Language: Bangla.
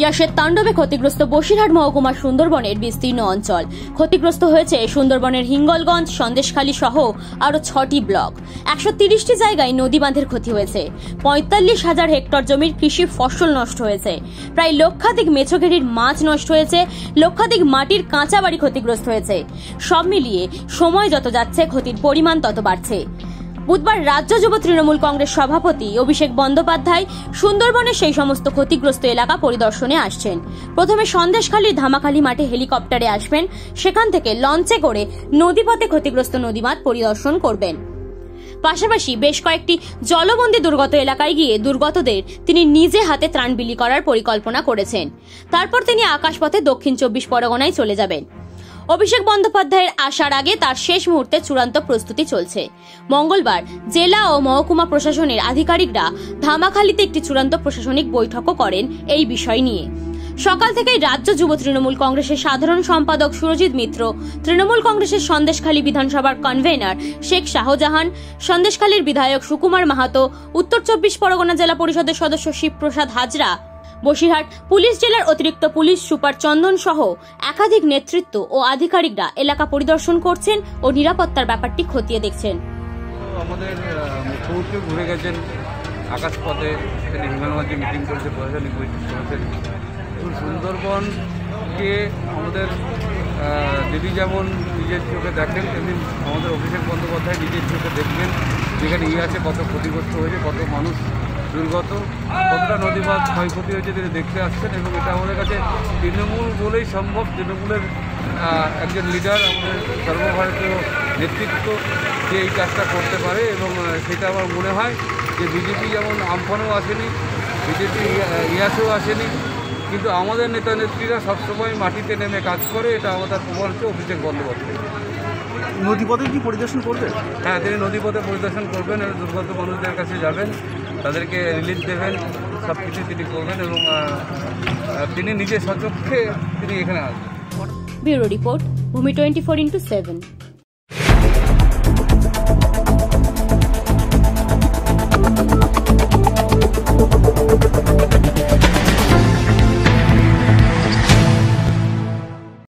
ইয়াসের তাণ্ডবে ক্ষতিগ্রস্ত বসিরহাট মহকুমার সুন্দরবনের বিস্তীর্ণ অঞ্চল। ক্ষতিগ্রস্ত হয়েছে সুন্দরবনের হিঙ্গলগঞ্জ, সন্দেশখালী সহ আরও ছটি ব্লক। একশো তিরিশটি জায়গায় নদী বাঁধের ক্ষতি হয়েছে। পঁয়তাল্লিশ হাজার হেক্টর জমির কৃষি ফসল নষ্ট হয়েছে। প্রায় লক্ষাধিক মেছোঘেরির মাছ নষ্ট হয়েছে। লক্ষাধিক মাটির কাঁচা বাড়ি ক্ষতিগ্রস্ত হয়েছে। সব মিলিয়ে সময় যত যাচ্ছে, ক্ষতির পরিমাণ তত বাড়ছে। বুধবার রাজ্য যুব তৃণমূল কংগ্রেস সভাপতি অভিষেক বন্দ্যোপাধ্যায় সুন্দরবনের সেই সমস্ত ক্ষতিগ্রস্ত এলাকা পরিদর্শনে আসছেন। প্রথমে সন্দেশখালীর ধামাখালী মাঠে হেলিকপ্টারে আসবেন, সেখান থেকে লঞ্চে করে নদীপথে ক্ষতিগ্রস্ত নদীমাত পরিদর্শন করবেন। পাশাপাশি বেশ কয়েকটি জলবন্দী দুর্গত এলাকায় গিয়ে দুর্গতদের তিনি নিজে হাতে ত্রাণ বিলি করার পরিকল্পনা করেছেন। তারপর তিনি আকাশপথে দক্ষিণ চব্বিশ পরগনায় চলে যাবেন। অভিষেক বন্দ্যোপাধ্যায়ের আসার আগে তার শেষ মুহূর্তে চূড়ান্ত প্রস্তুতি চলছে। মঙ্গলবার জেলা ও মহকুমা প্রশাসনের আধিকারিকরা ধামাখালীতে একটি চূড়ান্ত প্রশাসনিক বৈঠকও করেন এই বিষয় নিয়ে। সকাল থেকেই রাজ্য যুব তৃণমূল কংগ্রেসের সাধারণ সম্পাদক সুরজিৎ মিত্র, তৃণমূল কংগ্রেসের সন্দেশখালী বিধানসভার কনভেনার শেখ শাহজাহান, সন্দেশখালীর বিধায়ক সুকুমার মাহাতো, উত্তর চব্বিশ পরগনা জেলা পরিষদের সদস্য শিবপ্রসাদ হাজরা বসিরহাট পুলিশ জেলার অতিরিক্ত পুলিশ সুপার চন্দন সহ একাধিক নেতৃত্ব ও আধিকারিকরা এলাকা পরিদর্শন করছেন ও নিরাপত্তার ব্যাপারটি খতিয়ে দেখছেন। আমাদের মুখ্যমন্ত্রী ঘুরে গেছেন হিমালগঞ্জে মিটিং করেছে, প্রশাসনিক বৈঠক করেছেন। সুন্দরবনকে আমাদের দিদি যেমন নিজের চোখে দেখেন, তেমনি আমাদের অভিষেক বন্দ্যোপাধ্যায় নিজের চোখে দেখবেন, যেখানে ইয়ে আছে, কত ক্ষতিগ্রস্ত হয়েছে, কত মানুষ দুর্গত। কতটা নদীবাদ ক্ষয়ক্ষতি হয়েছে তিনি দেখতে আসছেন এবং এটা আমাদের কাছে তৃণমূল বলেই সম্ভব। তৃণমূলের একজন লিডার আমাদের সর্বভারতীয় নেতৃত্ব যে এই কাজটা করতে পারে এবং সেটা আমার মনে হয় যে বিজেপি যেমন আমফানেও আসেনি বিজেপি ইয়াসেও আসেনি কিন্তু আমাদের নেতা নেত্রীরা সবসময় মাটিতে নেমে কাজ করে। এটা আমাদের প্রমাণ হচ্ছে অভিষেক বন্দ্যোপাধ্যায়। নদীপথে কি পরিদর্শন করবে হ্যাঁ তিনি নদীপথে পরিদর্শন করবেন। এবং দুর্গত মানুষদের কাছে যাবেন। তাদেরকে রিলিফ দেবেন সব কিছু তিনি করবেন এবং তিনি নিজে সচক্ষে তিনি এখানে আসবেন। Bureau report Bhumi twenty four into seven.